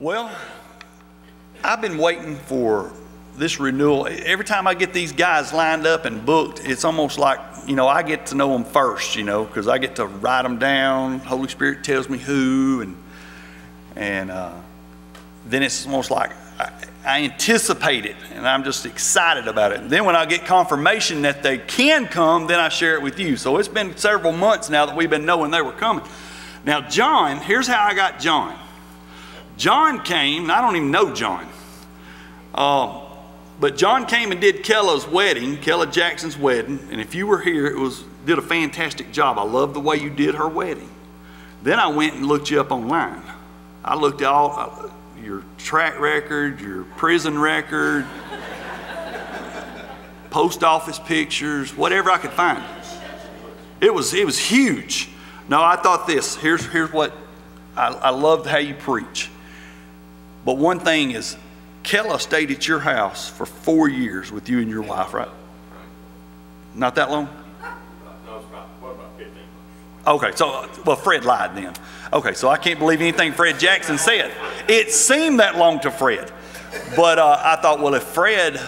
Well, I've been waiting for this renewal. Every time I get these guys lined up and booked, it's almost like, you know, I get to know them first, you know, because I get to write them down. Holy Spirit tells me who, and, and uh, then it's almost like I, I anticipate it and I'm just excited about it. And then when I get confirmation that they can come, then I share it with you. So it's been several months now that we've been knowing they were coming. Now, John, here's how I got John. John came, and I don't even know John. Uh, but John came and did Kella's wedding, Kella Jackson's wedding, and if you were here, it was did a fantastic job. I love the way you did her wedding. Then I went and looked you up online. I looked at all uh, your track record, your prison record, post office pictures, whatever I could find. It was it was huge. No, I thought this. Here's here's what I, I loved how you preach. But one thing is, Kella stayed at your house for four years with you and your wife, right? Not that long? No, it's about, what about 15 months? Okay, so, well, Fred lied then. Okay, so I can't believe anything Fred Jackson said. It seemed that long to Fred. But uh, I thought, well, if Fred,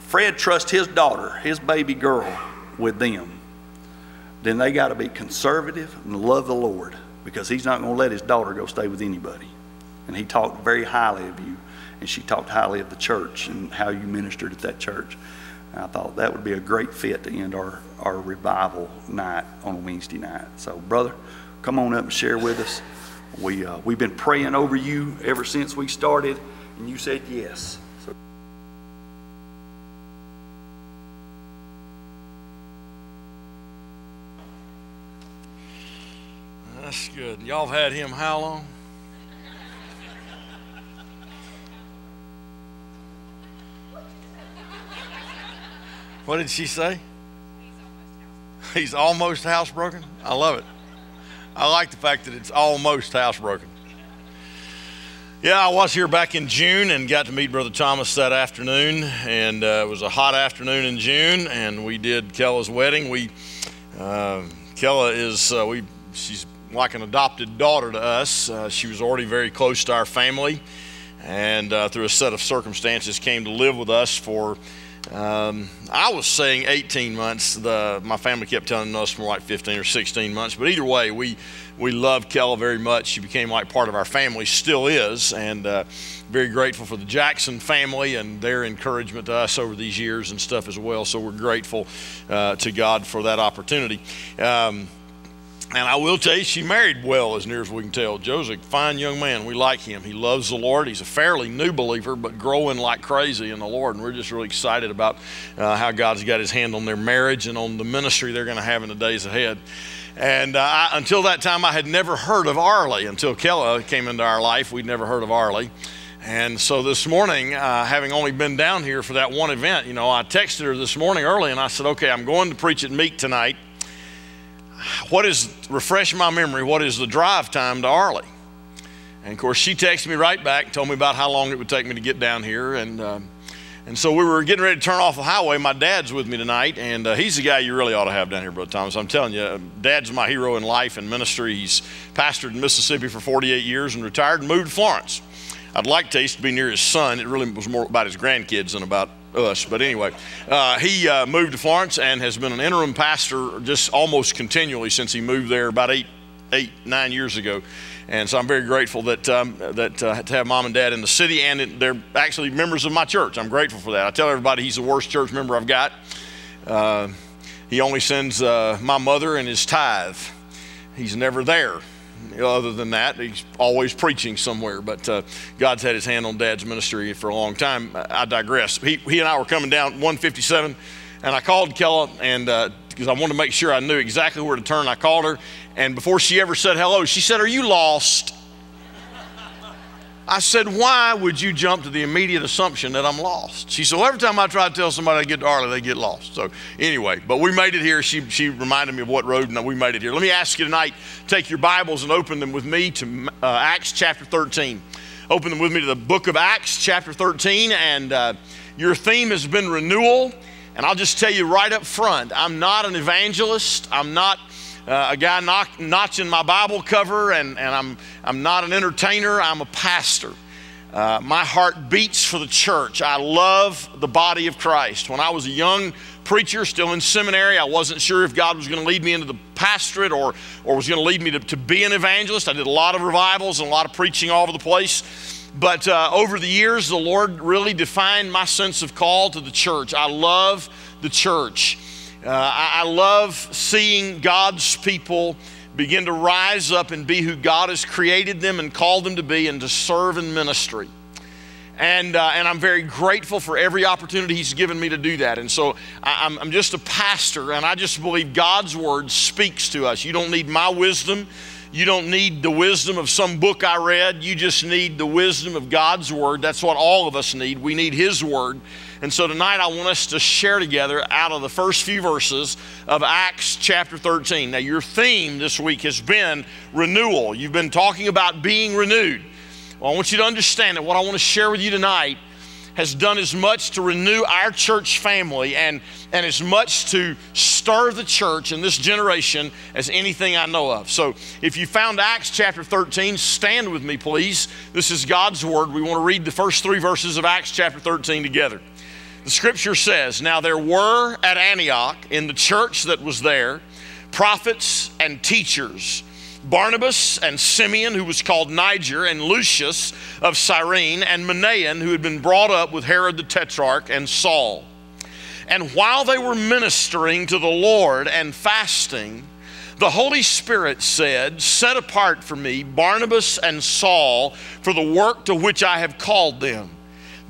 Fred trusts his daughter, his baby girl, with them, then they got to be conservative and love the Lord because he's not going to let his daughter go stay with anybody. And he talked very highly of you, and she talked highly of the church and how you ministered at that church. And I thought that would be a great fit to end our, our revival night on a Wednesday night. So, brother, come on up and share with us. We, uh, we've been praying over you ever since we started, and you said yes. That's good. Y'all have had him how long? What did she say? He's almost housebroken. I love it. I like the fact that it's almost housebroken. Yeah, I was here back in June and got to meet Brother Thomas that afternoon, and uh, it was a hot afternoon in June, and we did Kella's wedding. We uh, Kella is uh, we she's like an adopted daughter to us. Uh, she was already very close to our family, and uh, through a set of circumstances, came to live with us for. Um, I was saying 18 months. The, my family kept telling us more like 15 or 16 months. But either way, we we loved Kella very much. She became like part of our family, still is, and uh, very grateful for the Jackson family and their encouragement to us over these years and stuff as well. So we're grateful uh, to God for that opportunity. Um, and I will tell you, she married well, as near as we can tell. Joe's a fine young man. We like him. He loves the Lord. He's a fairly new believer, but growing like crazy in the Lord. And we're just really excited about uh, how God's got his hand on their marriage and on the ministry they're going to have in the days ahead. And uh, I, until that time, I had never heard of Arley. Until Kella came into our life, we'd never heard of Arley. And so this morning, uh, having only been down here for that one event, you know, I texted her this morning early and I said, okay, I'm going to preach at Meek tonight what is, refresh my memory, what is the drive time to Arley? And of course, she texted me right back, told me about how long it would take me to get down here. And, um, and so we were getting ready to turn off the highway. My dad's with me tonight, and uh, he's the guy you really ought to have down here, Brother Thomas. I'm telling you, dad's my hero in life and ministry. He's pastored in Mississippi for 48 years and retired and moved to Florence. I'd like Taste to be near his son. It really was more about his grandkids than about us. But anyway, uh, he uh, moved to Florence and has been an interim pastor just almost continually since he moved there about eight, eight, nine years ago. And so I'm very grateful that um, that uh, to have mom and dad in the city, and they're actually members of my church. I'm grateful for that. I tell everybody he's the worst church member I've got. Uh, he only sends uh, my mother and his tithe. He's never there other than that, he's always preaching somewhere. But uh, God's had his hand on Dad's ministry for a long time. I digress. He, he and I were coming down 157, and I called Kella, and because uh, I wanted to make sure I knew exactly where to turn, I called her, and before she ever said hello, she said, "Are you lost?" I said, Why would you jump to the immediate assumption that I'm lost? She said, Well, every time I try to tell somebody I get to Arley, they get lost. So, anyway, but we made it here. She, she reminded me of what road, and we made it here. Let me ask you tonight take your Bibles and open them with me to uh, Acts chapter 13. Open them with me to the book of Acts chapter 13, and uh, your theme has been renewal. And I'll just tell you right up front I'm not an evangelist, I'm not uh, a guy knock, notching my Bible cover, and, and I'm, I'm not an entertainer, I'm a pastor. Uh, my heart beats for the church. I love the body of Christ. When I was a young preacher, still in seminary, I wasn't sure if God was going to lead me into the pastorate or, or was going to lead me to, to be an evangelist. I did a lot of revivals and a lot of preaching all over the place. But uh, over the years, the Lord really defined my sense of call to the church. I love the church. Uh, I, I love seeing God's people begin to rise up and be who God has created them and called them to be and to serve in ministry. And, uh, and I'm very grateful for every opportunity He's given me to do that. And so I, I'm, I'm just a pastor, and I just believe God's Word speaks to us. You don't need my wisdom. You don't need the wisdom of some book I read. You just need the wisdom of God's Word. That's what all of us need. We need His Word. And so tonight I want us to share together out of the first few verses of Acts chapter 13. Now, your theme this week has been renewal. You've been talking about being renewed. Well, I want you to understand that what I want to share with you tonight has done as much to renew our church family and, and as much to stir the church in this generation as anything I know of. So if you found Acts chapter 13, stand with me, please. This is God's word. We want to read the first three verses of Acts chapter 13 together. The scripture says, Now there were at Antioch, in the church that was there, prophets and teachers. Barnabas and Simeon, who was called Niger, and Lucius of Cyrene, and Manaen, who had been brought up with Herod the Tetrarch, and Saul. And while they were ministering to the Lord and fasting, the Holy Spirit said, Set apart for me Barnabas and Saul for the work to which I have called them.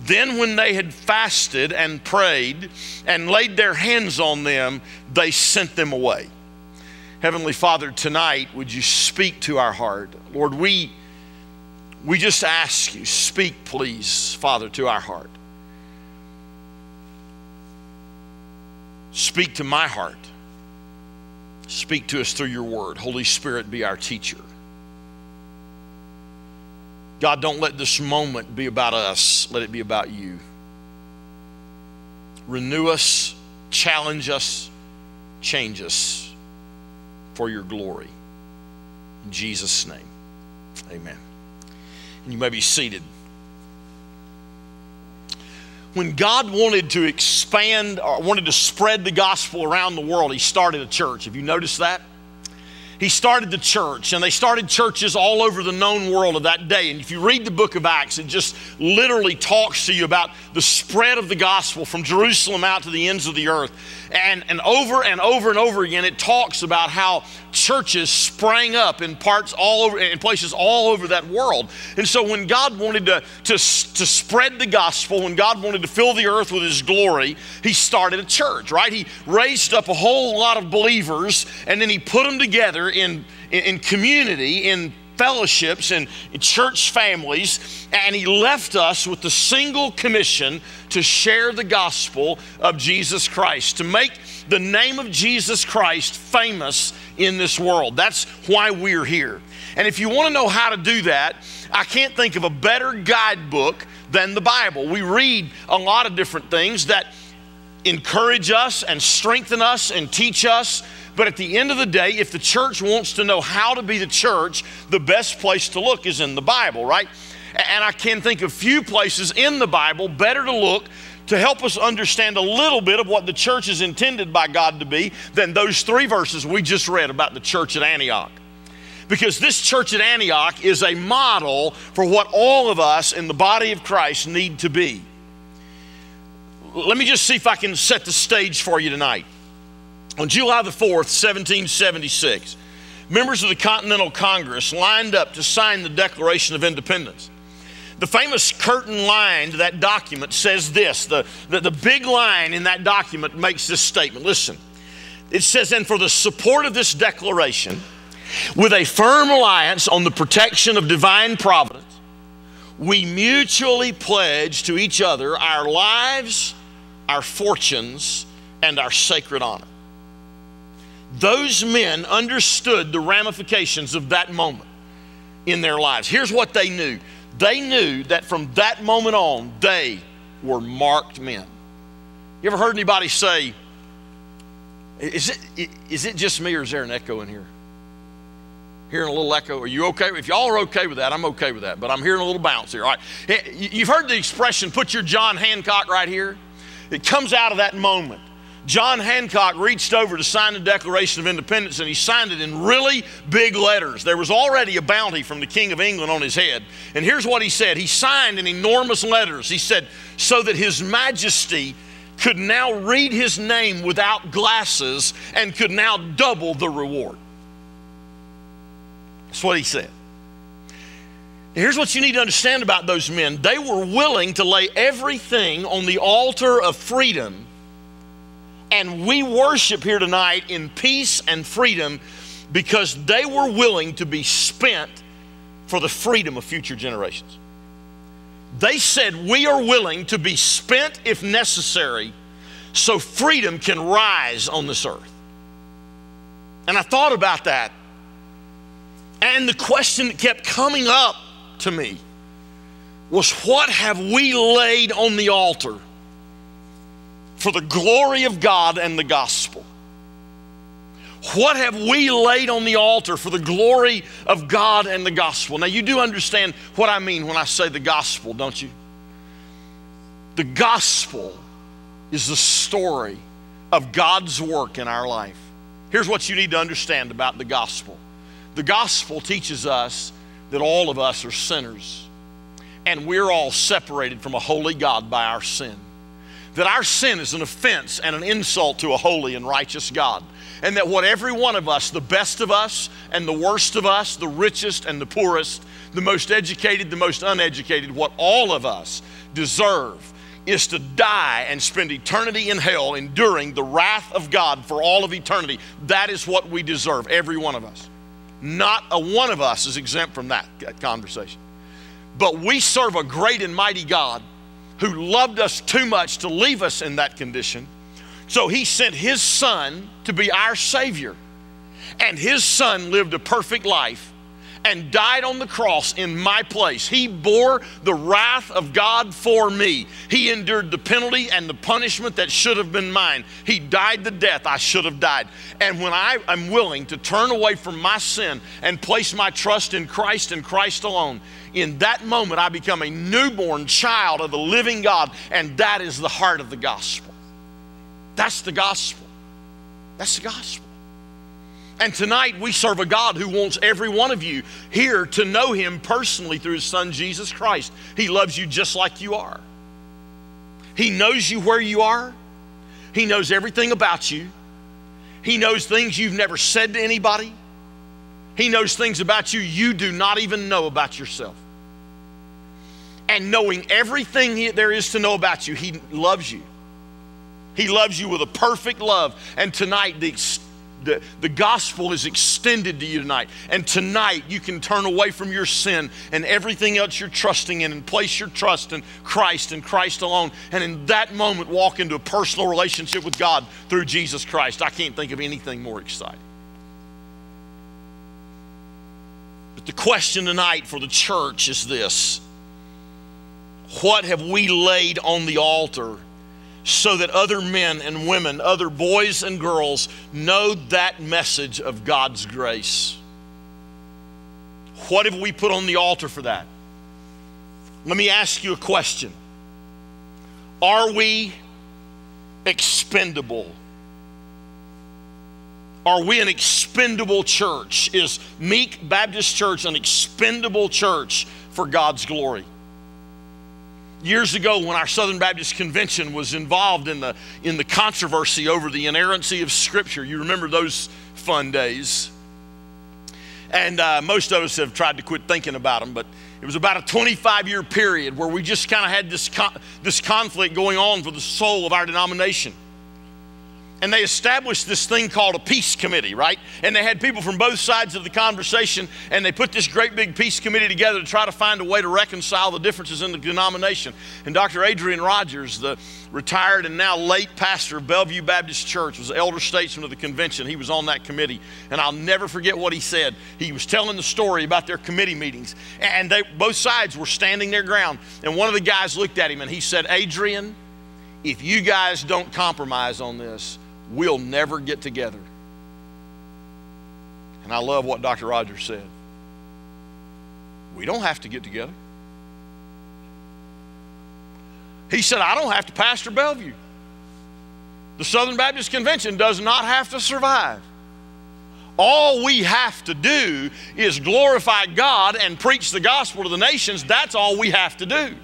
Then, when they had fasted and prayed and laid their hands on them, they sent them away. Heavenly Father, tonight, would you speak to our heart? Lord, we, we just ask you, speak, please, Father, to our heart. Speak to my heart. Speak to us through your word. Holy Spirit, be our teacher. God, don't let this moment be about us, let it be about you. Renew us, challenge us, change us for your glory. In Jesus' name, amen. And you may be seated. When God wanted to expand or wanted to spread the gospel around the world, He started a church. Have you noticed that? He started the church, and they started churches all over the known world of that day. And if you read the book of Acts, it just literally talks to you about the spread of the gospel from Jerusalem out to the ends of the earth. And, and over and over and over again, it talks about how churches sprang up in parts all over, in places all over that world. And so when God wanted to, to, to spread the gospel, when God wanted to fill the earth with his glory, he started a church, right? He raised up a whole lot of believers and then he put them together in, in, in community, in fellowships and church families, and he left us with the single commission to share the gospel of Jesus Christ, to make the name of Jesus Christ famous in this world. That's why we're here. And if you want to know how to do that, I can't think of a better guidebook than the Bible. We read a lot of different things that encourage us and strengthen us and teach us but at the end of the day, if the church wants to know how to be the church, the best place to look is in the Bible, right? And I can think of few places in the Bible better to look to help us understand a little bit of what the church is intended by God to be than those three verses we just read about the church at Antioch. Because this church at Antioch is a model for what all of us in the body of Christ need to be. Let me just see if I can set the stage for you tonight. On July the 4th, 1776, members of the Continental Congress lined up to sign the Declaration of Independence. The famous curtain line to that document says this the, the, the big line in that document makes this statement. Listen, it says, And for the support of this declaration, with a firm alliance on the protection of divine providence, we mutually pledge to each other our lives, our fortunes, and our sacred honor. Those men understood the ramifications of that moment in their lives. Here's what they knew they knew that from that moment on, they were marked men. You ever heard anybody say, is it, is it just me or is there an echo in here? Hearing a little echo. Are you okay? If y'all are okay with that, I'm okay with that. But I'm hearing a little bounce here. All right. You've heard the expression, put your John Hancock right here. It comes out of that moment. John Hancock reached over to sign the Declaration of Independence and he signed it in really big letters. There was already a bounty from the King of England on his head. And here's what he said He signed in enormous letters. He said, So that His Majesty could now read his name without glasses and could now double the reward. That's what he said. Here's what you need to understand about those men they were willing to lay everything on the altar of freedom and we worship here tonight in peace and freedom because they were willing to be spent for the freedom of future generations. They said, We are willing to be spent if necessary so freedom can rise on this earth. And I thought about that. And the question that kept coming up to me was, What have we laid on the altar? For the glory of God and the gospel? What have we laid on the altar for the glory of God and the gospel? Now, you do understand what I mean when I say the gospel, don't you? The gospel is the story of God's work in our life. Here's what you need to understand about the gospel the gospel teaches us that all of us are sinners, and we're all separated from a holy God by our sin that our sin is an offense and an insult to a holy and righteous God. And that what every one of us, the best of us and the worst of us, the richest and the poorest, the most educated, the most uneducated, what all of us deserve is to die and spend eternity in hell, enduring the wrath of God for all of eternity. That is what we deserve, every one of us. Not a one of us is exempt from that conversation. But we serve a great and mighty God who loved us too much to leave us in that condition. So he sent his son to be our Savior. And his son lived a perfect life and died on the cross in my place. He bore the wrath of God for me. He endured the penalty and the punishment that should have been mine. He died the death I should have died. And when I am willing to turn away from my sin and place my trust in Christ and Christ alone, in that moment I become a newborn child of the living God, and that is the heart of the gospel. That's the gospel. That's the gospel. And tonight we serve a God who wants every one of you here to know Him personally through His Son Jesus Christ. He loves you just like you are. He knows you where you are, He knows everything about you. He knows things you've never said to anybody. He knows things about you you do not even know about yourself. And knowing everything there is to know about you, He loves you. He loves you with a perfect love. And tonight, the the, the gospel is extended to you tonight. And tonight you can turn away from your sin and everything else you're trusting in and place your trust in Christ and Christ alone. And in that moment, walk into a personal relationship with God through Jesus Christ. I can't think of anything more exciting. But the question tonight for the church is this What have we laid on the altar? so that other men and women, other boys and girls know that message of God's grace. What have we put on the altar for that? Let me ask you a question Are we expendable? Are we an expendable church? Is Meek Baptist Church an expendable church for God's glory? Years ago when our Southern Baptist Convention was involved in the, in the controversy over the inerrancy of Scripture. You remember those fun days. And uh, most of us have tried to quit thinking about them, but it was about a 25 year period where we just kind of had this, con- this conflict going on for the soul of our denomination and they established this thing called a peace committee, right? And they had people from both sides of the conversation, and they put this great big peace committee together to try to find a way to reconcile the differences in the denomination. And Dr. Adrian Rogers, the retired and now late pastor of Bellevue Baptist Church, was the elder statesman of the convention. He was on that committee, and I'll never forget what he said. He was telling the story about their committee meetings, and they, both sides were standing their ground. And one of the guys looked at him and he said, Adrian, if you guys don't compromise on this, we'll never get together. And I love what Dr. Rogers said. We don't have to get together. He said, I don't have to pastor Bellevue. The Southern Baptist Convention does not have to survive. All we have to do is glorify God and preach the gospel to the nations. That's all we have to do.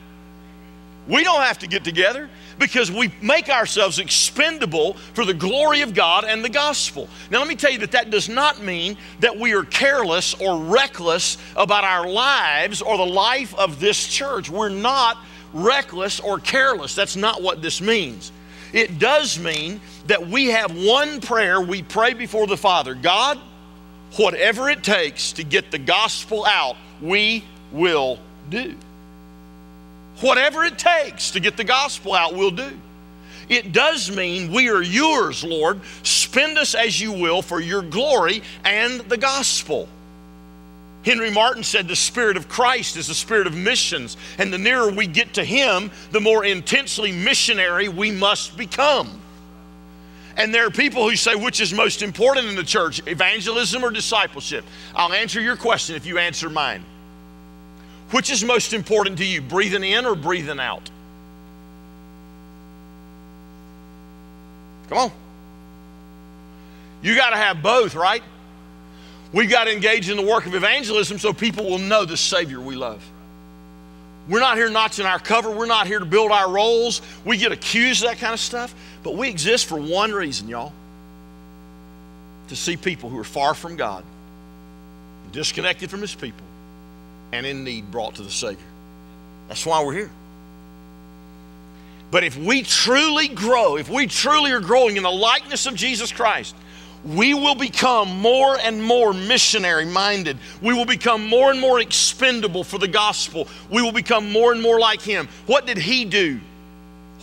We don't have to get together because we make ourselves expendable for the glory of God and the gospel. Now, let me tell you that that does not mean that we are careless or reckless about our lives or the life of this church. We're not reckless or careless. That's not what this means. It does mean that we have one prayer we pray before the Father God, whatever it takes to get the gospel out, we will do. Whatever it takes to get the gospel out, we'll do. It does mean we are yours, Lord. Spend us as you will for your glory and the gospel. Henry Martyn said the Spirit of Christ is the spirit of missions, and the nearer we get to Him, the more intensely missionary we must become. And there are people who say, which is most important in the church, evangelism or discipleship? I'll answer your question if you answer mine. Which is most important to you, breathing in or breathing out? Come on. You got to have both, right? We've got to engage in the work of evangelism so people will know the Savior we love. We're not here notching our cover. We're not here to build our rolls. We get accused of that kind of stuff. But we exist for one reason, y'all to see people who are far from God, disconnected from His people, and in need brought to the Savior. That's why we're here. But if we truly grow, if we truly are growing in the likeness of Jesus Christ, we will become more and more missionary minded. We will become more and more expendable for the gospel. We will become more and more like Him. What did He do?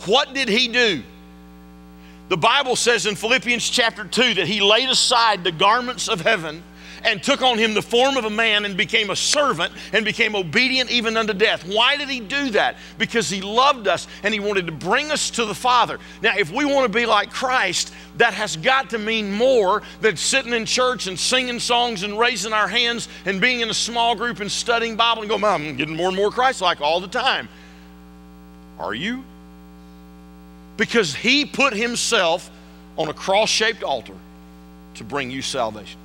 What did He do? The Bible says in Philippians chapter 2 that He laid aside the garments of heaven and took on him the form of a man and became a servant and became obedient even unto death. Why did he do that? Because he loved us and he wanted to bring us to the Father. Now, if we want to be like Christ, that has got to mean more than sitting in church and singing songs and raising our hands and being in a small group and studying Bible and going, I'm getting more and more Christ like all the time. Are you? Because he put himself on a cross shaped altar to bring you salvation.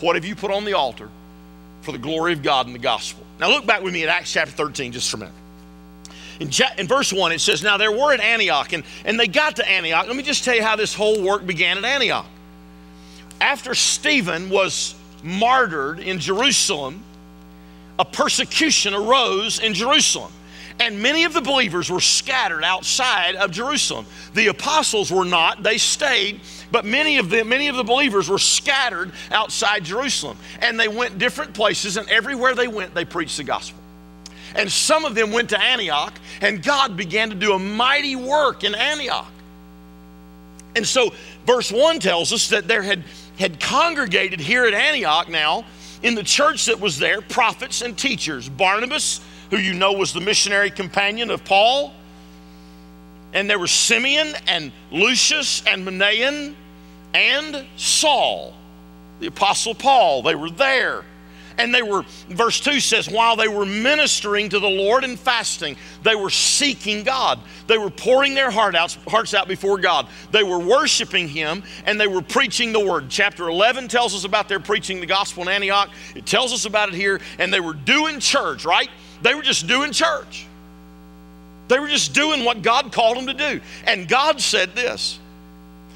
What have you put on the altar for the glory of God and the gospel? Now look back with me at Acts chapter 13 just for a minute. In, in, verse 1, it says, Now there were at Antioch, and, and they got to Antioch. Let me just tell you how this whole work began at Antioch. After Stephen was martyred in Jerusalem, a persecution arose in Jerusalem. And many of the believers were scattered outside of Jerusalem. The apostles were not, they stayed but many of them, many of the believers were scattered outside Jerusalem. And they went different places, and everywhere they went, they preached the gospel. And some of them went to Antioch, and God began to do a mighty work in Antioch. And so, verse 1 tells us that there had, had congregated here at Antioch now in the church that was there prophets and teachers. Barnabas, who you know was the missionary companion of Paul, and there were Simeon and Lucius and Manaen and Saul, the Apostle Paul. They were there. And they were, verse 2 says, while they were ministering to the Lord and fasting, they were seeking God. They were pouring their heart out, hearts out before God. They were worshiping Him and they were preaching the Word. Chapter 11 tells us about their preaching the gospel in Antioch. It tells us about it here. And they were doing church, right? They were just doing church. They were just doing what God called them to do. And God said this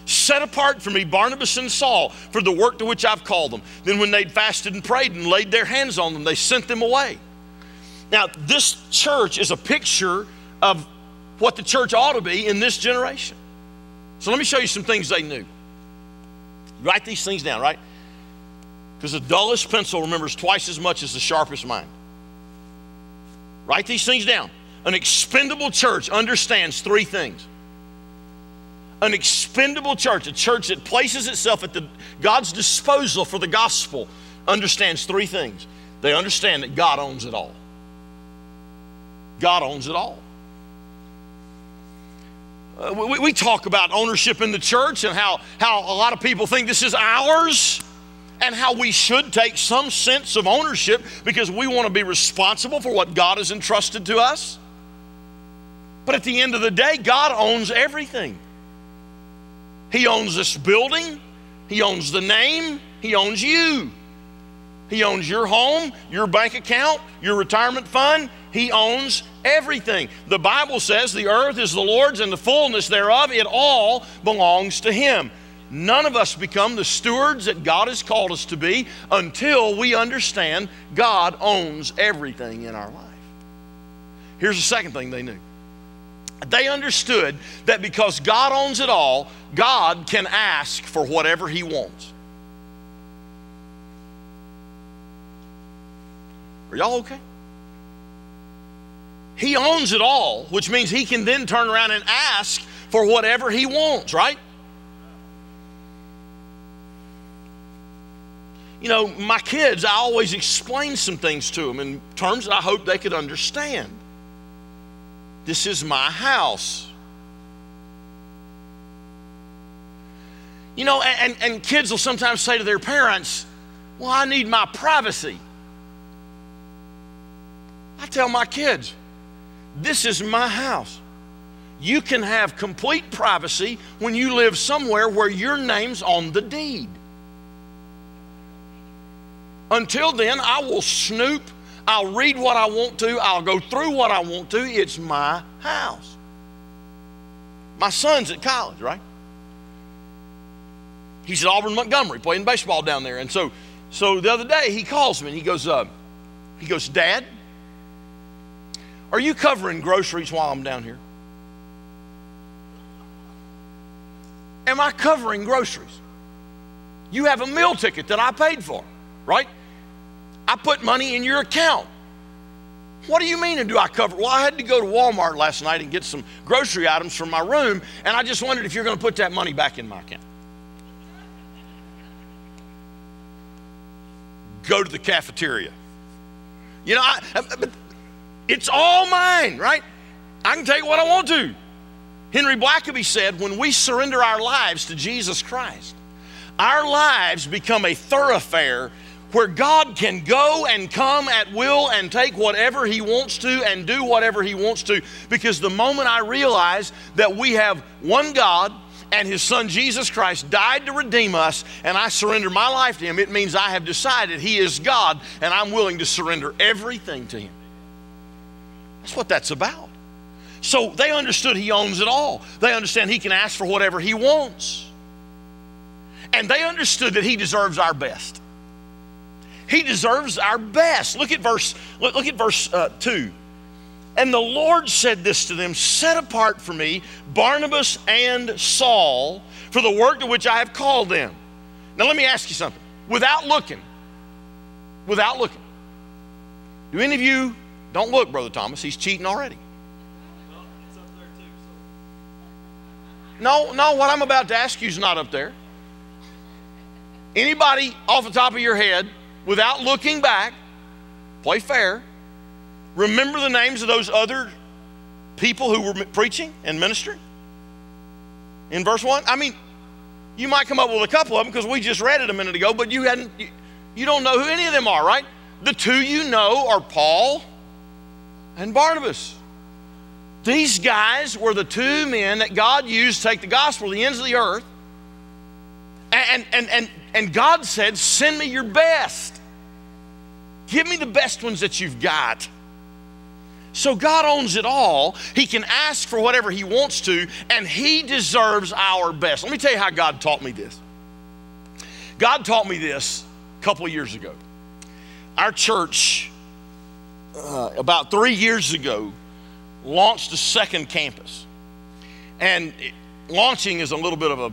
Set apart for me Barnabas and Saul for the work to which I've called them. Then, when they'd fasted and prayed and laid their hands on them, they sent them away. Now, this church is a picture of what the church ought to be in this generation. So, let me show you some things they knew. Write these things down, right? Because the dullest pencil remembers twice as much as the sharpest mind. Write these things down. An expendable church understands three things. An expendable church, a church that places itself at the, God's disposal for the gospel, understands three things. They understand that God owns it all. God owns it all. Uh, we, we talk about ownership in the church and how, how a lot of people think this is ours. And how we should take some sense of ownership because we want to be responsible for what God has entrusted to us. But at the end of the day, God owns everything. He owns this building, He owns the name, He owns you. He owns your home, your bank account, your retirement fund. He owns everything. The Bible says the earth is the Lord's and the fullness thereof. It all belongs to Him. None of us become the stewards that God has called us to be until we understand God owns everything in our life. Here's the second thing they knew they understood that because God owns it all, God can ask for whatever He wants. Are y'all okay? He owns it all, which means He can then turn around and ask for whatever He wants, right? You know, my kids, I always explain some things to them in terms that I hope they could understand. This is my house. You know, and, and kids will sometimes say to their parents, Well, I need my privacy. I tell my kids, This is my house. You can have complete privacy when you live somewhere where your name's on the deed. Until then, I will snoop I'll read what I want to. I'll go through what I want to. It's my house. My son's at college, right? He's at Auburn Montgomery playing baseball down there. And so, so the other day he calls me and he goes, uh, he goes, Dad, are you covering groceries while I'm down here? Am I covering groceries? You have a meal ticket that I paid for, right? I put money in your account. What do you mean, and do I cover? Well, I had to go to Walmart last night and get some grocery items from my room, and I just wondered if you're going to put that money back in my account. Go to the cafeteria. You know, I, uh, uh, it's all mine, right? I can take what I want to. Henry Blackaby said, when we surrender our lives to Jesus Christ, our lives become a thoroughfare where God can go and come at will and take whatever He wants to and do whatever He wants to. Because the moment I realize that we have one God and His Son Jesus Christ died to redeem us, and I surrender my life to Him, it means I have decided He is God and I'm willing to surrender everything to Him. That's what that's about. So they understood He owns it all, they understand He can ask for whatever He wants. And they understood that He deserves our best. He deserves our best. Look at verse, look, look at verse uh, 2. And the Lord said this to them Set apart for me Barnabas and Saul for the work to which I have called them. Now, let me ask you something. Without looking, without looking, do any of you, don't look, Brother Thomas, he's cheating already. It's up there too. No, no, what I'm about to ask you is not up there. Anybody off the top of your head without looking back, play fair, remember the names of those other people who were preaching and ministering? In verse 1? I mean, you might come up with a couple of them because we just read it a minute ago, but you hadn't you, you don't know who any of them are, right? The two you know are Paul and Barnabas. These guys were the two men that God used to take the gospel to the ends of the earth. And, and, and, and God said, Send me your best. Give me the best ones that you've got. So God owns it all. He can ask for whatever He wants to, and He deserves our best. Let me tell you how God taught me this. God taught me this a couple years ago. Our church, uh, about three years ago, launched a second campus. And launching is a little bit of a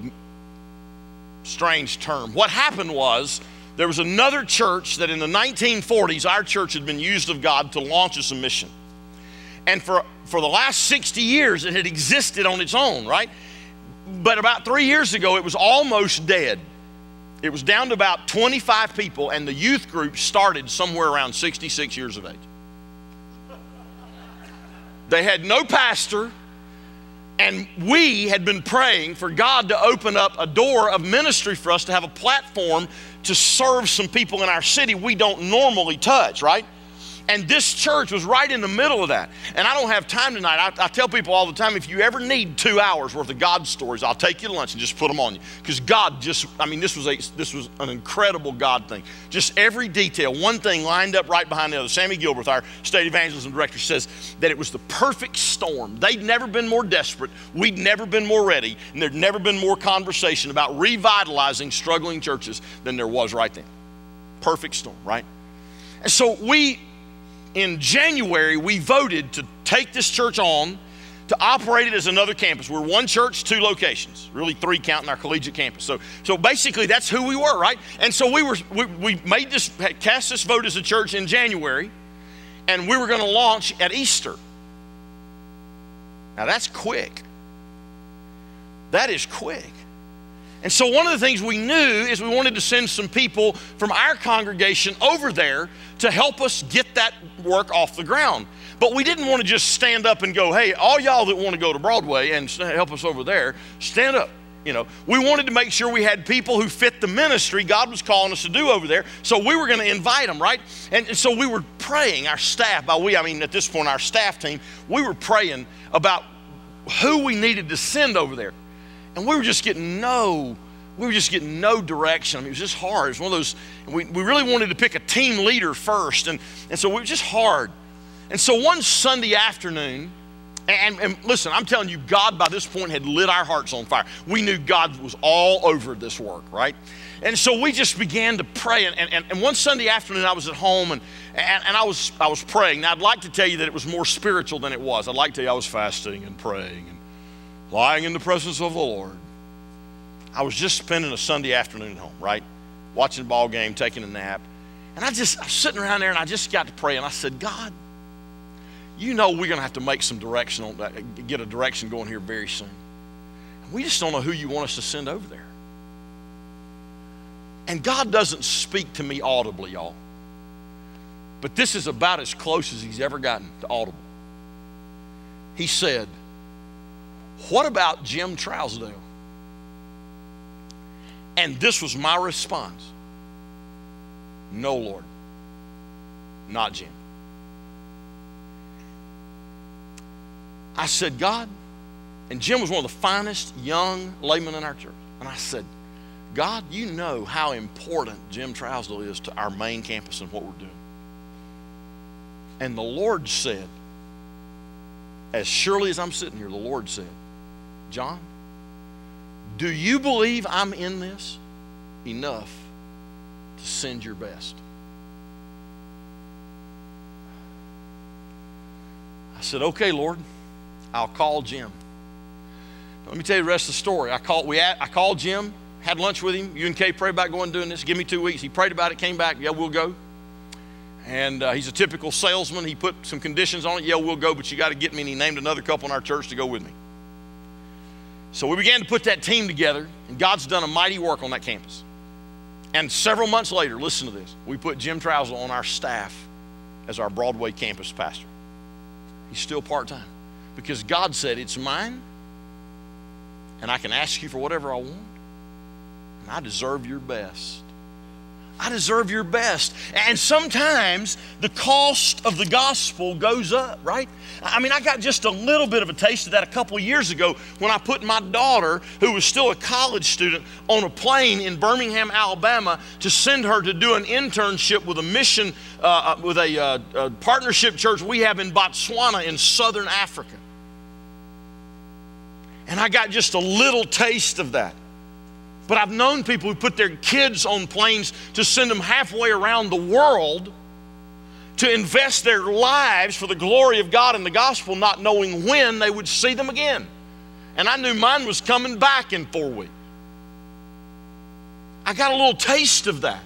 strange term. What happened was there was another church that in the 1940s, our church had been used of God to launch us a mission. And for, for the last 60 years, it had existed on its own, right? But about three years ago, it was almost dead. It was down to about 25 people, and the youth group started somewhere around 66 years of age. They had no pastor, And we had been praying for God to open up a door of ministry for us to have a platform to serve some people in our city we don't normally touch, right? And this church was right in the middle of that. And I don't have time tonight. I, I, tell people all the time if you ever need two hours worth of God stories, I'll take you to lunch and just put them on you. Because God just, I mean, this was, a, this was an incredible God thing. Just every detail, one thing lined up right behind the other. Sammy Gilbert, our state evangelism director, says that it was the perfect storm. They'd never been more desperate, we'd never been more ready, and there'd never been more conversation about revitalizing struggling churches than there was right then. Perfect storm, right? And so we in January, we voted to take this church on to operate it as another campus. We're one church, two locations, really three counting our collegiate campus. So, so basically, that's who we were, right? And so we were we, we made this cast this vote as a church in January, and we were going to launch at Easter. Now that's quick. That is quick. And so, one of the things we knew is we wanted to send some people from our congregation over there to help us get that work off the ground. But we didn't want to just stand up and go, hey, all y'all that want to go to Broadway and help us over there, stand up. You know, we wanted to make sure we had people who fit the ministry God was calling us to do over there. So we were going to invite them, right? And, and so we were praying, our staff, by we, I mean at this point, our staff team, we were praying about who we needed to send over there. And we were just getting no, we were just getting no direction. I mean, it was just hard. It was one of those, we, we really wanted to pick a team leader first. And, and so it was just hard. And so one Sunday afternoon, and, and, listen, I'm telling you, God by this point had lit our hearts on fire. We knew God was all over this work, right? And so we just began to pray. And, and, and one Sunday afternoon, I was at home and, and, and I, was, I was praying. Now, I'd like to tell you that it was more spiritual than it was. I'd like to tell you I was fasting and praying lying in the presence of the Lord. I was just spending a Sunday afternoon at home, right? Watching a ball game, taking a nap. And I just, I was sitting around there and I just got to pray and I said, God, you know we're going to have to make some direction on get a direction going here very soon. And we just don't know who you want us to send over there. And God doesn't speak to me audibly, y'all. But this is about as close as he's ever gotten to audible. He said, what about Jim Trousdale? And this was my response No, Lord, not Jim. I said, God, and Jim was one of the finest young laymen in our church. And I said, God, you know how important Jim Trousdale is to our main campus and what we're doing. And the Lord said, as surely as I'm sitting here, the Lord said, John, do you believe I'm in this enough to send your best? I said, Okay, Lord, I'll call Jim. Let me tell you the rest of the story. I called, we, I called Jim, had lunch with him. You and Kay prayed about going and doing this. Give me two weeks. He prayed about it, came back. Yeah, we'll go. And uh, he's a typical salesman. He put some conditions on it. Yeah, we'll go, but you got to get me. And he named another couple in our church to go with me. So we began to put that team together, and God's done a mighty work on that campus. And several months later, listen to this, we put Jim Trousdale on our staff as our Broadway campus pastor. He's still part time because God said, It's mine, and I can ask you for whatever I want, and I deserve your best. I deserve your best. And sometimes the cost of the gospel goes up, right? I mean, I got just a little bit of a taste of that a couple years ago when I put my daughter, who was still a college student, on a plane in Birmingham, Alabama to send her to do an internship with a mission, uh, uh with a, uh, a partnership church we have in Botswana in southern Africa. And I got just a little taste of that. But I've known people who put their kids on planes to send them halfway around the world to invest their lives for the glory of God and the gospel, not knowing when they would see them again. And I knew mine was coming back in four weeks. I got a little taste of that.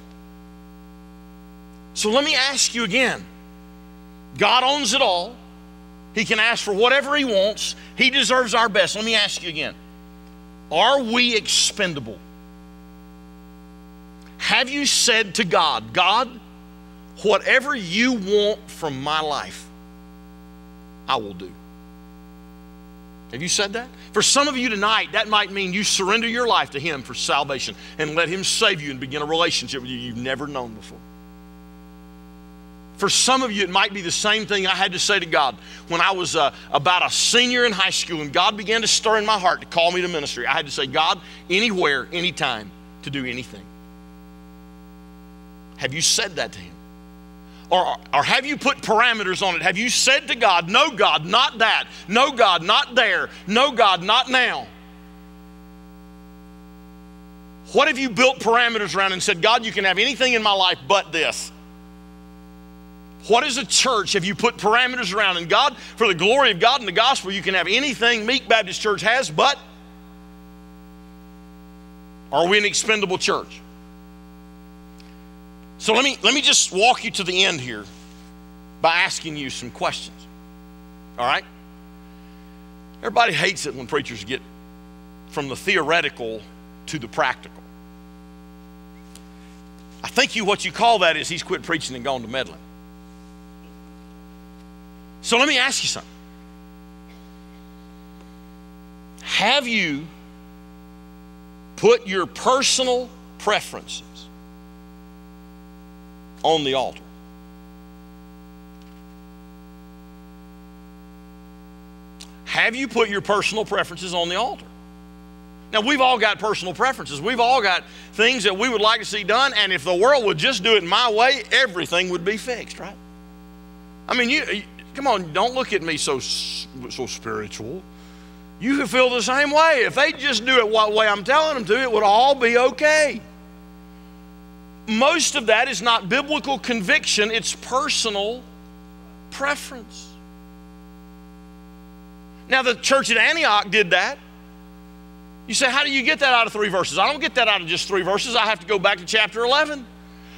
So let me ask you again God owns it all. He can ask for whatever He wants. He deserves our best. Let me ask you again Are we expendable? Have you said to God, God, whatever you want from my life, I will do? Have you said that? For some of you tonight, that might mean you surrender your life to Him for salvation and let Him save you and begin a relationship with you you've never known before. For some of you, it might be the same thing I had to say to God when I was uh, about a senior in high school and God began to stir in my heart to call me to ministry. I had to say, God, anywhere, anytime, to do anything. Have you said that to Him? Or, or have you put parameters on it? Have you said to God, no, God, not that. No, God, not there. No, God, not now. What have you built parameters around and said, God, you can have anything in my life but this? What is a church have you put parameters around? And God, for the glory of God and the gospel, you can have anything Meek Baptist Church has, but are we an expendable church? So let me, let me just walk you to the end here by asking you some questions. All right? Everybody hates it when preachers get from the theoretical to the practical. I think you what you call that is he's quit preaching and gone to meddling. So let me ask you something. Have you put your personal preferences on the altar. Have you put your personal preferences on the altar? Now, we've all got personal preferences. We've all got things that we would like to see done, and if the world would just do it my way, everything would be fixed, right? I mean, you, come on, don't look at me so, so spiritual. You can feel the same way. If they just do it what way I'm telling them to, it would all be okay most of that is not biblical conviction, it's personal preference. Now, the church at Antioch did that. You say, How do you get that out of three verses? I don't get that out of just three verses. I have to go back to chapter 11.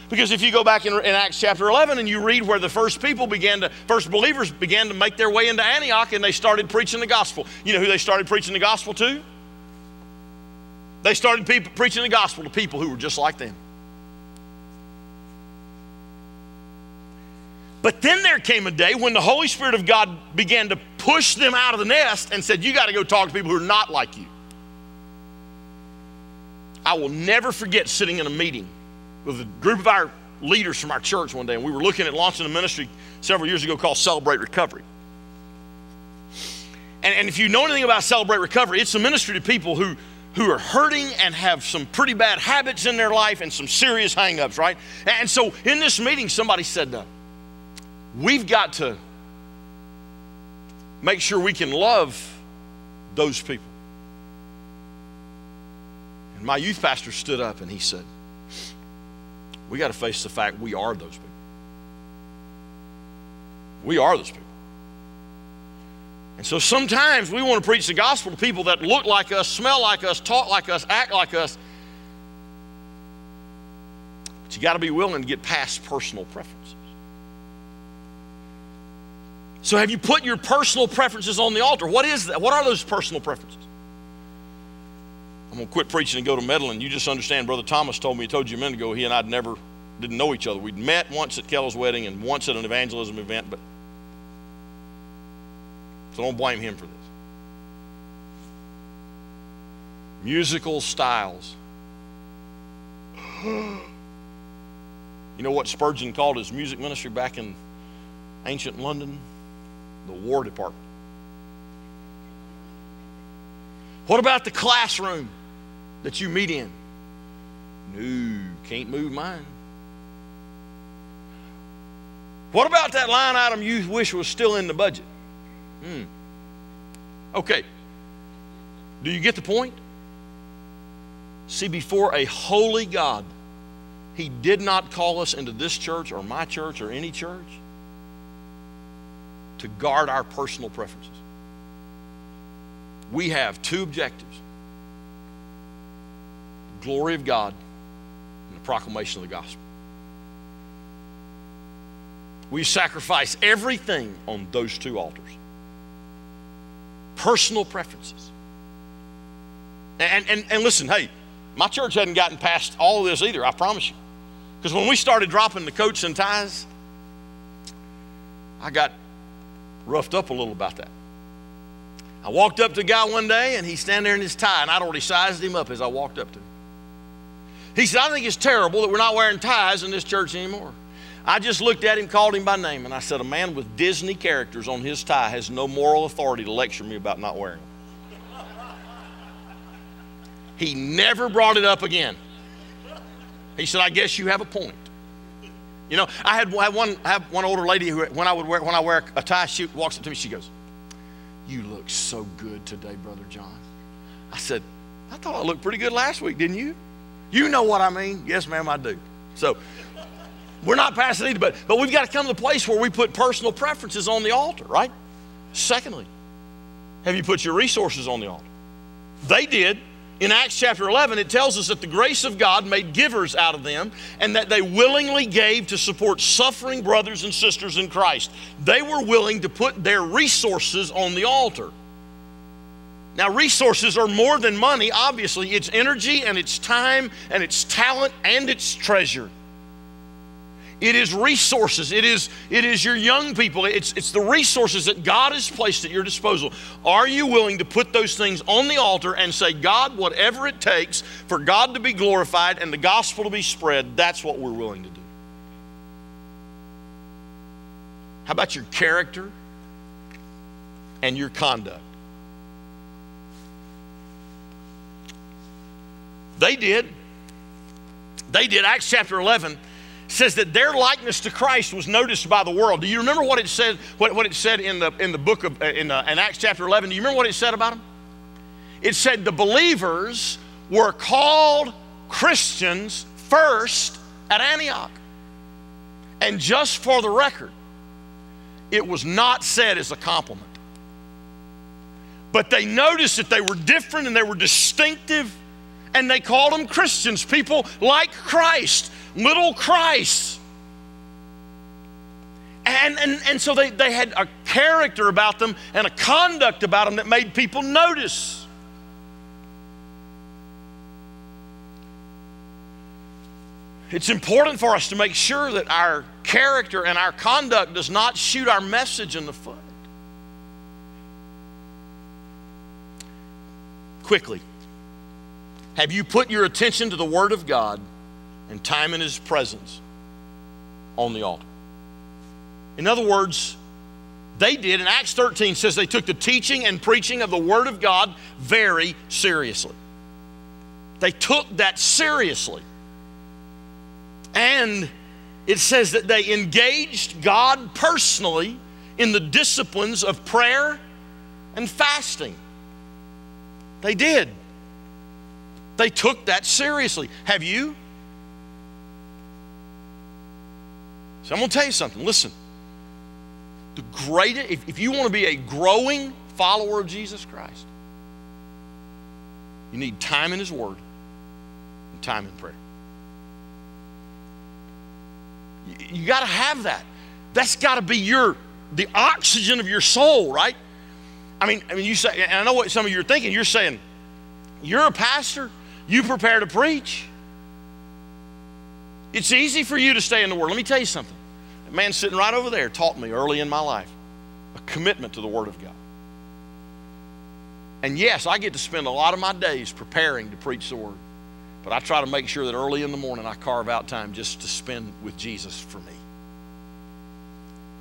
Because if you go back in, in, Acts chapter 11 and you read where the first people began to, first believers began to make their way into Antioch and they started preaching the gospel. You know who they started preaching the gospel to? They started people, preaching the gospel to people who were just like them. But then there came a day when the Holy Spirit of God began to push them out of the nest and said, You got to go talk to people who are not like you. I will never forget sitting in a meeting with a group of our leaders from our church one day, and we were looking at launching a ministry several years ago called Celebrate Recovery. And, and if you know anything about Celebrate Recovery, it's a ministry to people who, who are hurting and have some pretty bad habits in their life and some serious hangups, right? And so in this meeting, somebody said, We've got to make sure we can love those people. And my youth pastor stood up and he said, We got to face the fact we are those people. We are those people. And so sometimes we want to preach the gospel to people that look like us, smell like us, talk like us, act like us. But you got to be willing to get past personal preferences. So have you put your personal preferences on the altar? What is that? What are those personal preferences? I'm going to quit preaching and go to meddling. You just understand, Brother Thomas told me, he told you a minute ago, he and I'd never, didn't know each other. We'd met once at Kello's wedding and once at an evangelism event, but so don't blame him for this. Musical styles. you know what Spurgeon called his music ministry back in ancient London? The War Department. What about the classroom that you meet in? No, can't move mine. What about that line item you wish was still in the budget? Hmm. Okay. Do you get the point? See, before a holy God, He did not call us into this church or my church or any church to guard our personal preferences. We have two objectives glory of God and the proclamation of the gospel. We sacrifice everything on those two altars personal preferences. And, and, and listen, hey, my church hadn't gotten past all of this either, I promise you. Because when we started dropping the coats and ties, I got roughed up a little about that. I walked up to a guy one day and he's standing there in his tie, and I'd already sized him up as I walked up to him. He said, I think it's terrible that we're not wearing ties in this church anymore. I just looked at him, called him by name, and I said, A man with Disney characters on his tie has no moral authority to lecture me about not wearing them. He never brought it up again. He said, I guess you have a point. You know, I had, I had one, I one older lady who, when I would wear, when I wear a tie, she walks up to me, she goes, You look so good today, Brother John. I said, I thought I looked pretty good last week, didn't you? You know what I mean? Yes, ma'am, I do. So we're not passing either, but, but we've got to come to the place where we put personal preferences on the altar, right? Secondly, have you put your resources on the altar? They did. In Acts chapter 11, it tells us that the grace of God made givers out of them and that they willingly gave to support suffering brothers and sisters in Christ. They were willing to put their resources on the altar. Now, resources are more than money, obviously. It's energy and it's time and it's talent and it's treasure. It is resources. It is, it is your young people. It's, it's the resources that God has placed at your disposal. Are you willing to put those things on the altar and say, God, whatever it takes for God to be glorified and the gospel to be spread, that's what we're willing to do? How about your character and your conduct? They did. They did. Acts chapter 11 says that their likeness to Christ was noticed by the world. Do you remember what it said? What, what it said in the in the book of uh, in, uh, in Acts chapter 11? Do you remember what it said about them? It said the believers were called Christians first at Antioch. And just for the record, it was not said as a compliment. But they noticed that they were different and they were distinctive, and they called them Christians, people like Christ little Christ. And, and, and so they, they had a character about them and a conduct about them that made people notice. It's important for us to make sure that our character and our conduct does not shoot our message in the foot. Quickly, have you put your attention to the Word of God and time in His presence on the altar. In other words, they did, and Acts 13 says they took the teaching and preaching of the Word of God very seriously. They took that seriously. And it says that they engaged God personally in the disciplines of prayer and fasting. They did. They took that seriously. Have you? So I'm going to tell you something. Listen. The greatest, if, if you want to be a growing follower of Jesus Christ, you need time in His Word and time in prayer. You, you got to have that. That's got to be your the oxygen of your soul, right? I mean, I mean, you say, and I know what some of you are thinking. You're saying, you're a pastor, you prepare to preach. It's easy for you to stay in the Word. Let me tell you something. A man sitting right over there taught me early in my life a commitment to the Word of God. And yes, I get to spend a lot of my days preparing to preach the Word. But I try to make sure that early in the morning I carve out time just to spend with Jesus for me.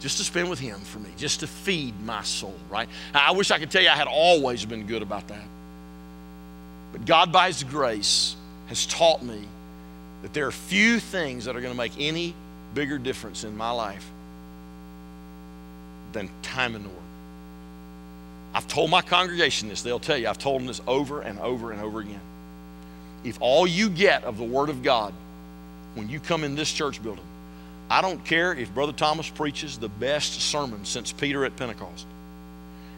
Just to spend with Him for me, just to feed my soul, right? I wish I could tell you I had always been good about that. But God, by His grace, has taught me that there are few things that are going to make any bigger difference in my life than time in the Word. I've told my congregation this, they'll tell you, I've told them this over and over and over again. If all you get of the Word of God when you come in this church building, I don't care if Brother Thomas preaches the best sermon since Peter at Pentecost,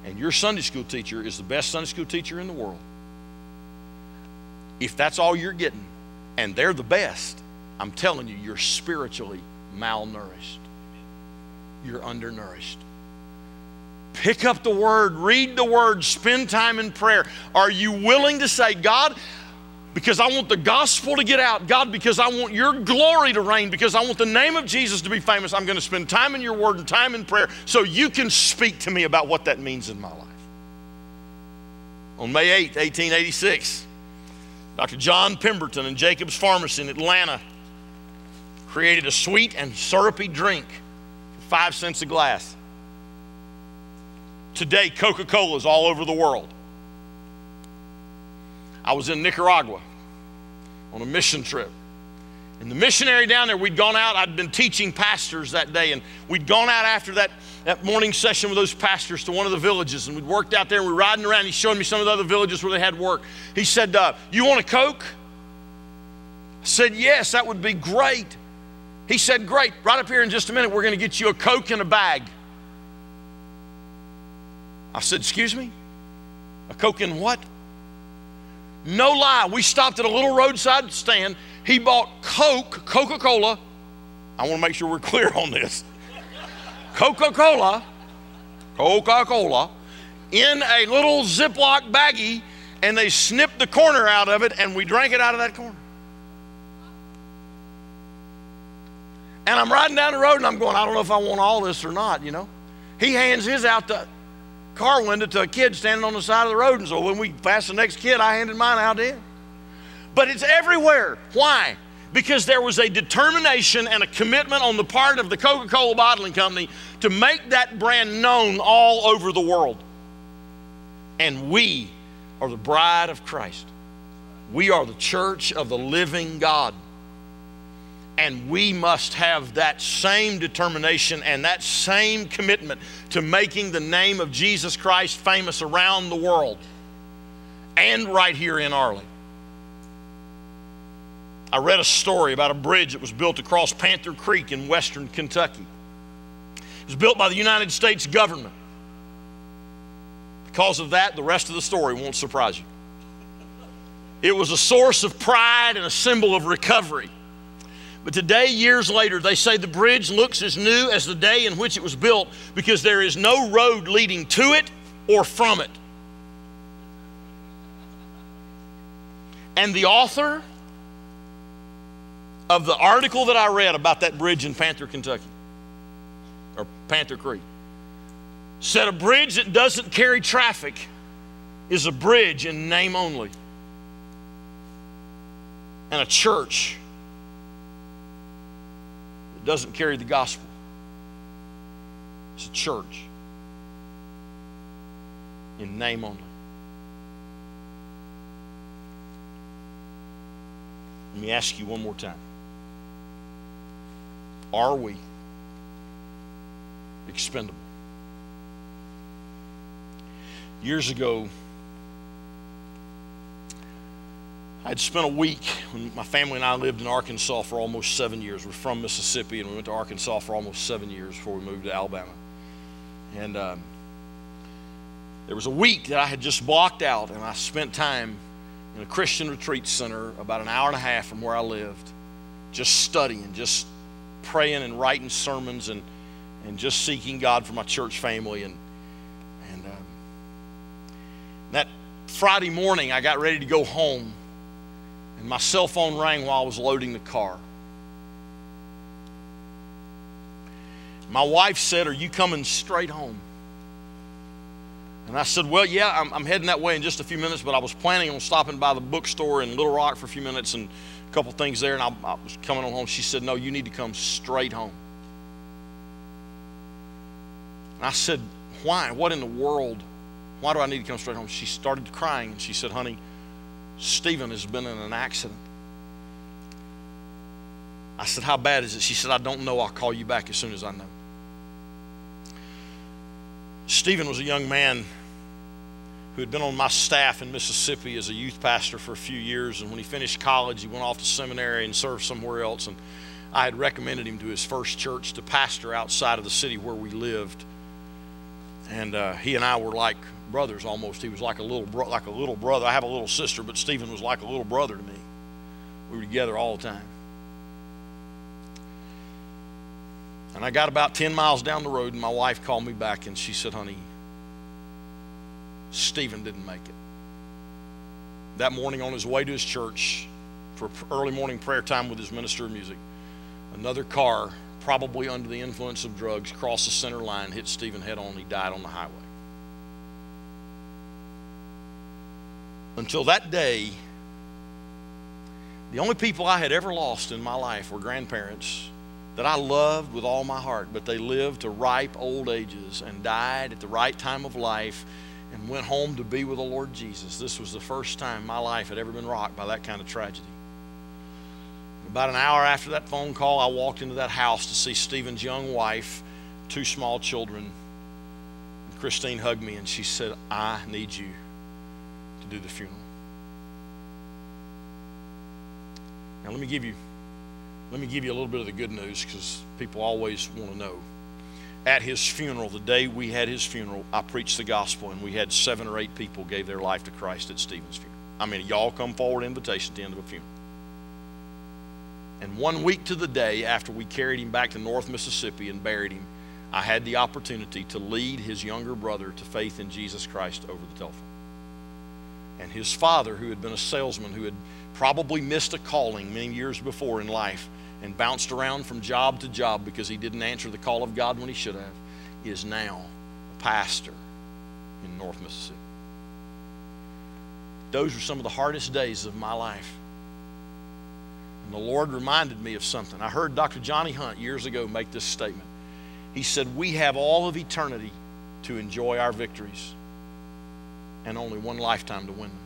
and your Sunday school teacher is the best Sunday school teacher in the world. If that's all you're getting, and they're the best, I'm telling you, you're spiritually malnourished. You're undernourished. Pick up the word, read the word, spend time in prayer. Are you willing to say, God, because I want the gospel to get out, God, because I want your glory to reign, because I want the name of Jesus to be famous, I'm going to spend time in your word and time in prayer so you can speak to me about what that means in my life. On May 8, 1886, Dr. John Pemberton and Jacob's Pharmacy in Atlanta created a sweet and syrupy drink for five cents a glass. Today, Coca Cola is all over the world. I was in Nicaragua on a mission trip. And the missionary down there, we'd gone out, I'd been teaching pastors that day, and we'd gone out after that, that morning session with those pastors to one of the villages, and we'd worked out there and we were riding around. He's showing me some of the other villages where they had work. He said, uh, You want a Coke? I said, Yes, that would be great. He said, Great, right up here in just a minute, we're going to get you a Coke in a bag. I said, Excuse me? A Coke in what? No lie. We stopped at a little roadside stand. He bought Coke, Coca Cola. I want to make sure we're clear on this. Coca Cola, Coca Cola, in a little Ziploc baggie, and they snipped the corner out of it, and we drank it out of that corner. And I'm riding down the road, and I'm going, I don't know if I want all this or not, you know. He hands his out the car window to a kid standing on the side of the road. And so when we passed the next kid, I handed mine out to him. But it's everywhere. Why? Because there was a determination and a commitment on the part of the Coca Cola Bottling Company to make that brand known all over the world. And we are the bride of Christ. We are the church of the living God. And we must have that same determination and that same commitment to making the name of Jesus Christ famous around the world and right here in Arley. I read a story about a bridge that was built across Panther Creek in western Kentucky. It was built by the United States government. Because of that, the rest of the story won't surprise you. It was a source of pride and a symbol of recovery. But today, years later, they say the bridge looks as new as the day in which it was built because there is no road leading to it or from it. And the author of the article that I read about that bridge in Panther, Kentucky, or Panther Creek, said a bridge that doesn't carry traffic is a bridge in name only. And a church that doesn't carry the gospel is a church in name only. Let me ask you one more time. Are we expendable? Years ago, I'd spent a week when my family and I lived in Arkansas for almost seven years. We're from Mississippi and we went to Arkansas for almost seven years before we moved to Alabama. And um, there was a week that I had just blocked out and I spent time in a Christian retreat center about an hour and a half from where I lived, just studying, just praying and writing sermons and, and just seeking God for my church family. And, and um, that Friday morning, I got ready to go home, and my cell phone rang while I was loading the car. My wife said, Are you coming straight home? And I said, Well, yeah, I'm, I'm, heading that way in just a few minutes, but I was planning on stopping by the bookstore in Little Rock for a few minutes and couple things there, and I, I was coming on home. She said, No, you need to come straight home. And I said, Why? What in the world? Why do I need to come straight home? She started crying and she said, Honey, Stephen has been in an accident. I said, How bad is it? She said, I don't know. I'll call you back as soon as I know. Stephen was a young man who had been on my staff in Mississippi as a youth pastor for a few years. And when he finished college, he went off to seminary and served somewhere else. And I had recommended him to his first church to pastor outside of the city where we lived. And uh, he and I were like brothers almost. He was like a little bro- like a little brother. I have a little sister, but Stephen was like a little brother to me. We were together all the time. And I got about 10 miles down the road, and my wife called me back and she said, Honey, Stephen didn't make it. That morning, on his way to his church for early morning prayer time with his minister of music, another car, probably under the influence of drugs, crossed the center line, hit Stephen head on, he died on the highway. Until that day, the only people I had ever lost in my life were grandparents that I loved with all my heart, but they lived to ripe old ages and died at the right time of life and went home to be with the Lord Jesus. This was the first time my life had ever been rocked by that kind of tragedy. About an hour after that phone call, I walked into that house to see Stephen's young wife, two small children. Christine hugged me and she said, I need you to do the funeral. Now let me give you let me give you a little bit of the good news because people always want to know. At his funeral, the day we had his funeral, I preached the gospel and we had seven or eight people gave their life to Christ at Stephen's funeral. I mean, y'all come forward invitation at the end of a funeral. And one week to the day after we carried him back to North Mississippi and buried him, I had the opportunity to lead his younger brother to faith in Jesus Christ over the telephone. And his father, who had been a salesman, who had probably missed a calling many years before in life and bounced around from job to job because he didn't answer the call of God when he should have, is now a pastor in North Mississippi. Those were some of the hardest days of my life. And the Lord reminded me of something. I heard Dr. Johnny Hunt years ago make this statement. He said, We have all of eternity to enjoy our victories and only one lifetime to win them.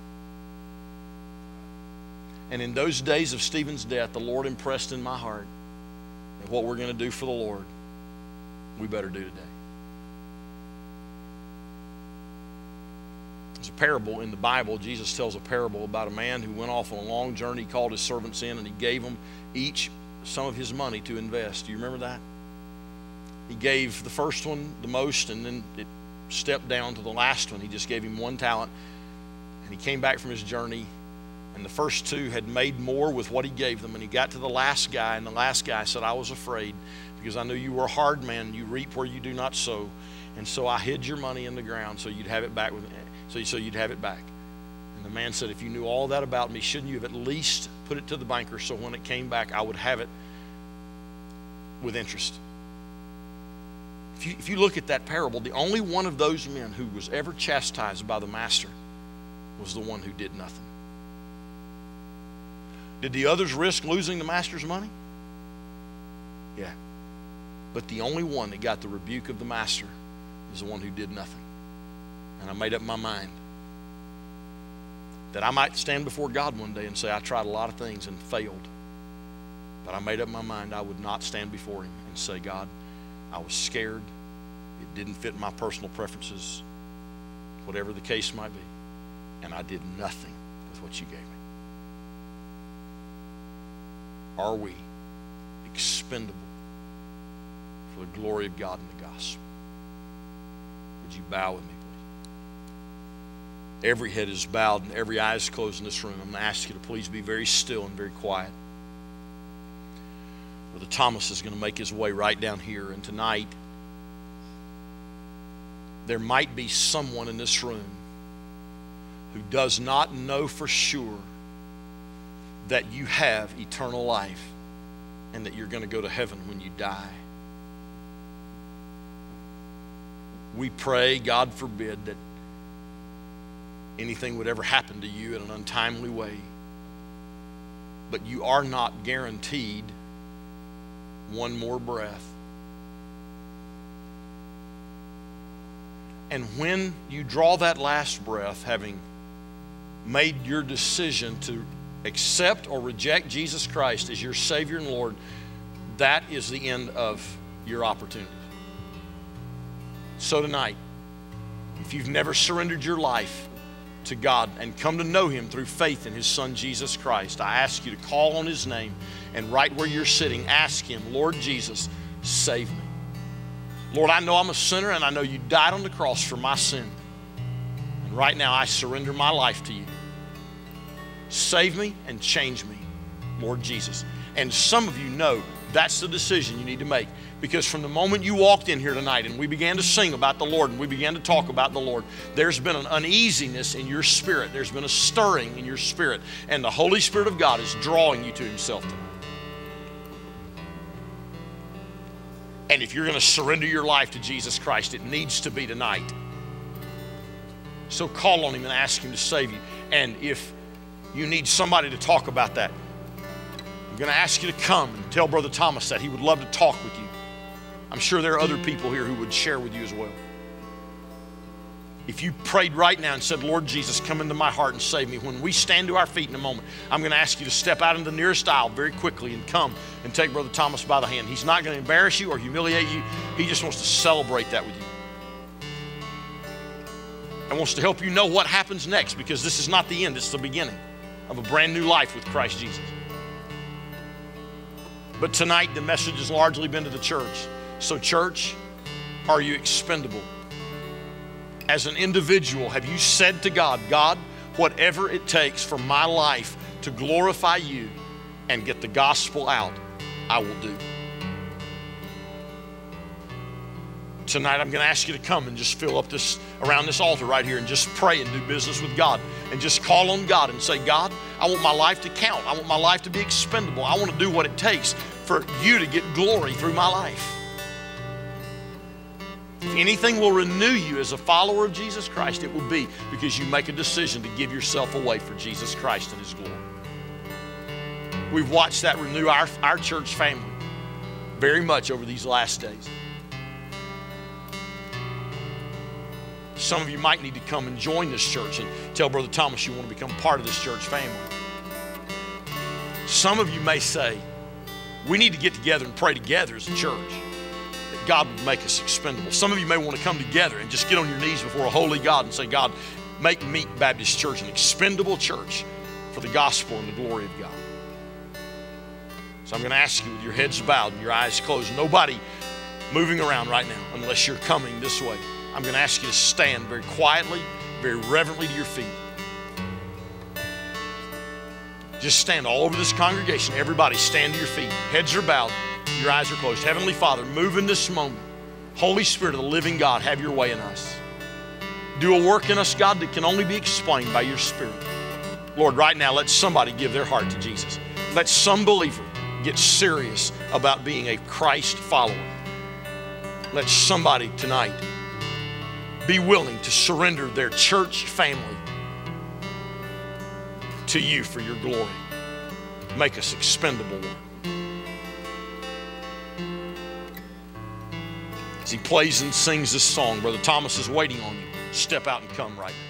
And in those days of Stephen's death, the Lord impressed in my heart that what we're going to do for the Lord, we better do today. There's a parable in the Bible. Jesus tells a parable about a man who went off on a long journey, called his servants in, and he gave them each some of his money to invest. Do you remember that? He gave the first one the most, and then it stepped down to the last one. He just gave him one talent. And he came back from his journey, and the first two had made more with what he gave them. And he got to the last guy, and the last guy said, I was afraid because I knew you were a hard man. You reap where you do not sow. And so I hid your money in the ground so you'd have it back with so, so you'd have it back. And the man said, If you knew all that about me, shouldn't you have at least put it to the banker so when it came back, I would have it with interest? If you, if you look at that parable, the only one of those men who was ever chastised by the master was the one who did nothing. Did the others risk losing the master's money? Yeah. But the only one that got the rebuke of the master is the one who did nothing. And I made up my mind that I might stand before God one day and say, I tried a lot of things and failed. But I made up my mind I would not stand before Him and say, God, I was scared. It didn't fit my personal preferences, whatever the case might be. And I did nothing with what you gave me. Are we expendable for the glory of God and the gospel? Would you bow with me, please? Every head is bowed and every eye is closed in this room. I'm going to ask you to please be very still and very quiet. Brother Thomas is going to make his way right down here. And tonight, there might be someone in this room who does not know for sure that you have eternal life and that you're going to go to heaven when you die. We pray, God forbid, that anything would ever happen to you in an untimely way. But you are not guaranteed one more breath. And when you draw that last breath, having made your decision to accept or reject Jesus Christ as your Savior and Lord, that is the end of your opportunity. So tonight, if you've never surrendered your life to God and come to know Him through faith in His Son Jesus Christ, I ask you to call on His name and right where you're sitting, ask Him, Lord Jesus, save me. Lord, I know I'm a sinner and I know you died on the cross for my sin. And right now I surrender my life to you. Save me and change me, Lord Jesus. And some of you know that's the decision you need to make. Because from the moment you walked in here tonight and we began to sing about the Lord and we began to talk about the Lord, there's been an uneasiness in your spirit. There's been a stirring in your spirit. And the Holy Spirit of God is drawing you to Himself tonight. And if you're going to surrender your life to Jesus Christ, it needs to be tonight. So call on Him and ask Him to save you. And if you need somebody to talk about that, I'm going to ask you to come and tell Brother Thomas that he would love to talk with you. I'm sure there are other people here who would share with you as well. If you prayed right now and said, Lord Jesus, come into my heart and save me, when we stand to our feet in a moment, I'm going to ask you to step out into the nearest aisle very quickly and come and take Brother Thomas by the hand. He's not going to embarrass you or humiliate you, he just wants to celebrate that with you. And wants to help you know what happens next because this is not the end, it's the beginning of a brand new life with Christ Jesus. But tonight, the message has largely been to the church. So, church, are you expendable? as an individual, have you said to God, God, whatever it takes for my life to glorify you and get the gospel out, I will do? Tonight, I'm going to ask you to come and just fill up this around this altar right here and just pray and do business with God and just call on God and say, God, I want my life to count. I want my life to be expendable. I want to do what it takes for you to get glory through my life. If anything will renew you as a follower of Jesus Christ, it will be because you make a decision to give yourself away for Jesus Christ and His glory. We've watched that renew our, our church family very much over these last days. Some of you might need to come and join this church and tell Brother Thomas you want to become part of this church family. Some of you may say, we need to get together and pray together as a church. That God would make us expendable. Some of you may want to come together and just get on your knees before a holy God and say, God, make Meek Baptist Church an expendable church for the gospel and the glory of God. So I'm going to ask you with your heads bowed and your eyes closed, nobody moving around right now unless you're coming this way. I'm going to ask you to stand very quietly, very reverently to your feet. Just stand all over this congregation. Everybody stand to your feet. Heads are bowed. Your eyes are closed. Heavenly Father, move in this moment. Holy Spirit of the living God, have your way in us. Do a work in us, God, that can only be explained by your Spirit. Lord, right now, let somebody give their heart to Jesus. Let some believer get serious about being a Christ follower. Let somebody tonight be willing to surrender their church family to you for your glory. Make us expendable, As he plays and sings this song, Brother Thomas is waiting on you. Step out and come right now.